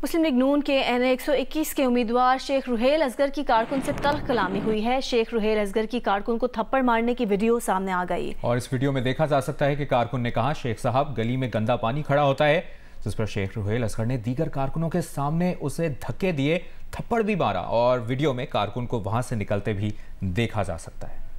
मुस्लिम league नून के N एक सौ इक्कीस के उम्मीदवार शेख रुहेल असगर की कारकुन से तलख कलामी हुई है। शेख रुहेल असगर की कारकुन को थप्पड़ मारने की वीडियो सामने आ गई। और इस वीडियो में देखा जा सकता है कि कारकुन ने कहा, शेख साहब, गली में गंदा पानी खड़ा होता है। जिस पर शेख रुहेल असगर ने दीगर कारकुनों के सामने उसे धक्के दिए, थप्पड़ भी मारा। और वीडियो में कारकुन को वहाँ से निकलते भी देखा जा सकता है।